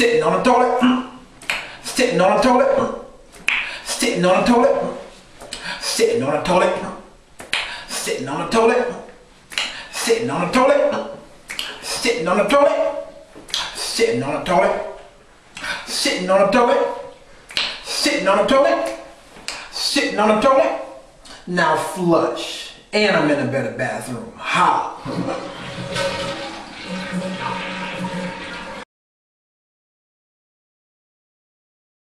Sitting on a toilet. Sitting on a toilet. Sitting on a toilet. Sitting on a toilet. Sitting on a toilet. Sitting on a toilet. Sitting on a toilet. Sitting on a toilet. Sitting on the toilet. Sitting on the toilet. Sitting on a toilet. Now flush. And I'm in a better bathroom. How?